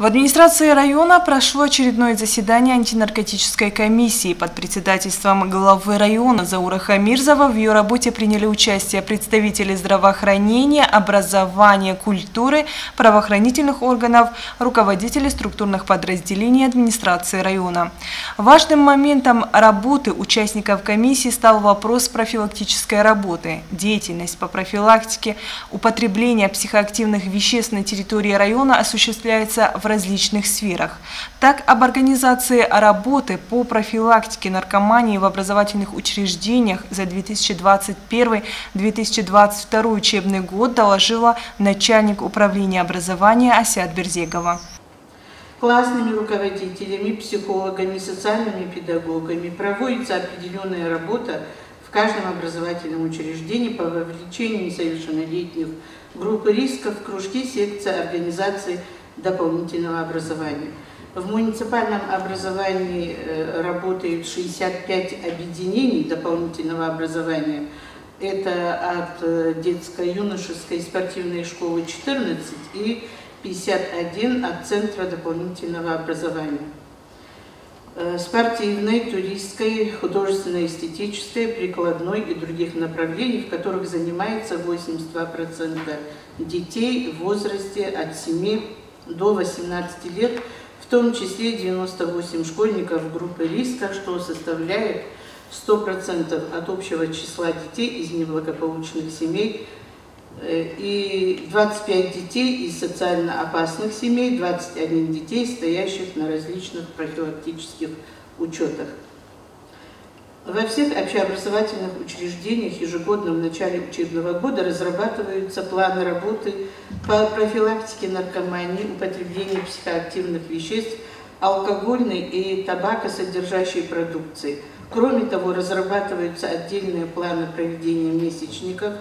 В администрации района прошло очередное заседание антинаркотической комиссии. Под председательством главы района Заура Хамирзова в ее работе приняли участие представители здравоохранения, образования, культуры, правоохранительных органов, руководители структурных подразделений администрации района. Важным моментом работы участников комиссии стал вопрос профилактической работы. Деятельность по профилактике употребления психоактивных веществ на территории района осуществляется в различных сферах. Так, об организации работы по профилактике наркомании в образовательных учреждениях за 2021-2022 учебный год доложила начальник управления образования Асят Берзегова классными руководителями, психологами, социальными педагогами проводится определенная работа в каждом образовательном учреждении по вовлечению несовершеннолетних группы рисков, кружки, секции, организации дополнительного образования. В муниципальном образовании э, работают 65 объединений дополнительного образования. Это от э, детско-юношеской спортивной школы 14 и 51 от Центра дополнительного образования. Э, спортивной, туристской, художественно-эстетической, прикладной и других направлений, в которых занимается 82% детей в возрасте от 7 до 18 лет, в том числе 98 школьников группы риска, что составляет 100% от общего числа детей из неблагополучных семей, э, и 25 детей из социально опасных семей, 21 детей, стоящих на различных профилактических учетах. Во всех общеобразовательных учреждениях ежегодно в начале учебного года разрабатываются планы работы по профилактике наркомании, употребления психоактивных веществ, алкогольной и табакосодержащей продукции. Кроме того, разрабатываются отдельные планы проведения месячников,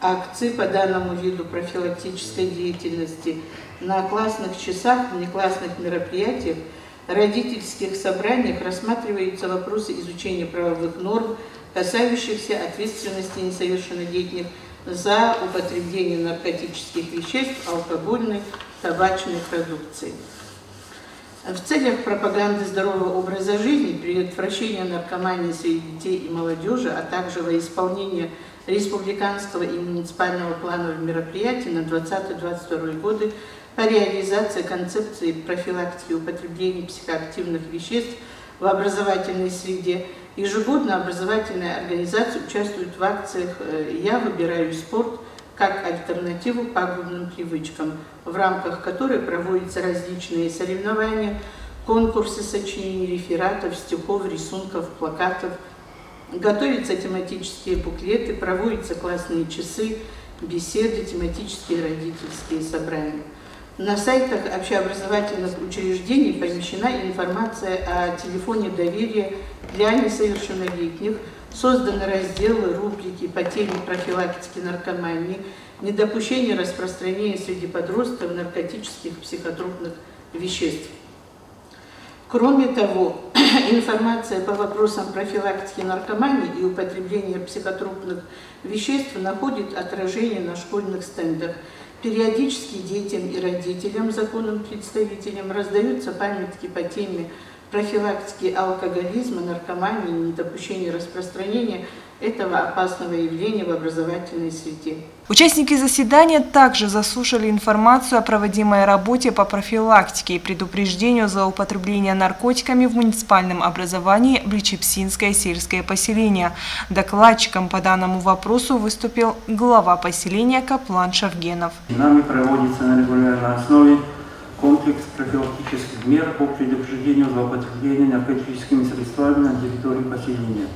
акций по данному виду профилактической деятельности на классных часах, внеклассных мероприятиях – родительских собраниях рассматриваются вопросы изучения правовых норм, касающихся ответственности несовершеннолетних за употребление наркотических веществ, алкогольной, табачной продукции. В целях пропаганды здорового образа жизни, предотвращения наркомании среди детей и молодежи, а также во исполнение республиканского и муниципального плановых мероприятий на 2020-2022 годы по реализации концепции профилактики употребления психоактивных веществ в образовательной среде. Ежегодно образовательные организации участвуют в акциях э, «Я выбираю спорт» как альтернативу пагубным привычкам, в рамках которой проводятся различные соревнования, конкурсы сочинений, рефератов, стихов, рисунков, плакатов. Готовятся тематические буклеты, проводятся классные часы, беседы, тематические родительские собрания. На сайтах общеобразовательных учреждений помещена информация о телефоне доверия для несовершеннолетних, созданы разделы, рубрики по теме профилактики наркомании, недопущения распространения среди подростков наркотических психотропных веществ. Кроме того, информация по вопросам профилактики наркомании и употребления психотропных веществ находит отражение на школьных стендах – Периодически детям и родителям, законным представителям раздаются памятки по теме профилактики алкоголизма, наркомании, недопущения распространения этого опасного явления в образовательной среде. Участники заседания также заслушали информацию о проводимой работе по профилактике и предупреждению злоупотребления наркотиками в муниципальном образовании в Личепсинское сельское поселение. Докладчиком по данному вопросу выступил глава поселения Каплан Шавгенов. Нами проводится на регулярной основе комплекс профилактических мер по предупреждению злоупотребления наркотическими средствами на территории поселения.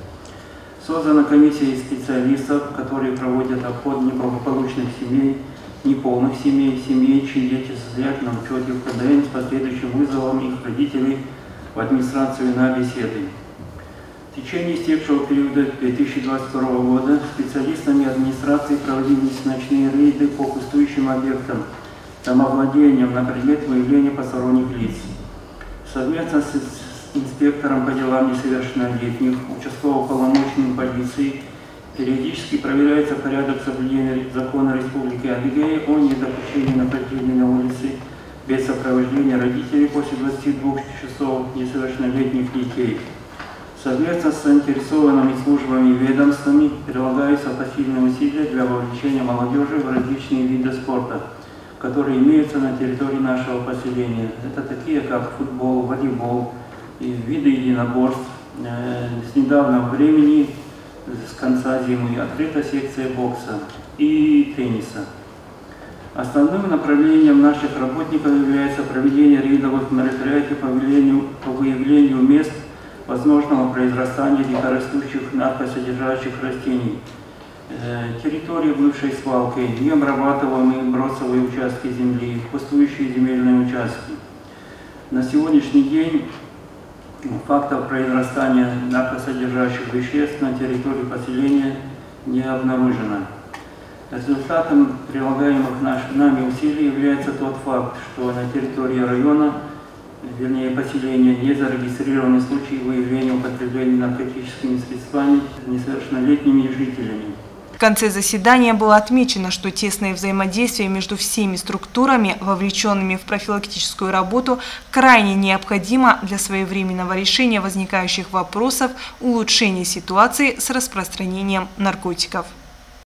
Создана комиссия из специалистов, которые проводят обход неблагополучных семей, неполных семей, семей, чьи дети состоят на учете в КДН с последующим вызовом их родителей в администрацию на беседы. В течение истекшего периода 2022 года специалистами администрации проводились ночные рейды по пустующим объектам домовладением на предмет выявления посторонних лиц. Совместно с инспектором по делам несовершеннолетних, участкового полномочным полиции, периодически проверяется порядок соблюдения закона Республики Адыгея о недопущении нападения на улице без сопровождения родителей после 22 часов несовершеннолетних детей. Совместно с заинтересованными службами и ведомствами прилагаются посильные усилия для вовлечения молодежи в различные виды спорта, которые имеются на территории нашего поселения. Это такие, как футбол, волейбол, и виды единоборств. Э, с недавнего времени, с конца зимы, открыта секция бокса и тенниса. Основным направлением наших работников является проведение рейдовых мероприятий по выявлению, по выявлению мест возможного произрастания дикорастущих наркосодержащих растений. Э, территории бывшей свалки, необрабатываемые бросовые участки земли, пустующие земельные участки. На сегодняшний день фактов произрастания наркосодержащих веществ на территории поселения не обнаружено. Результатом прилагаемых наш, нами усилий является тот факт, что на территории района, вернее поселения, не зарегистрированы случаи выявления употребления наркотическими средствами несовершеннолетними жителями. Конце заседания было отмечено, что тесное взаимодействие между всеми структурами, вовлеченными в профилактическую работу, крайне необходимо для своевременного решения возникающих вопросов, улучшения ситуации с распространением наркотиков.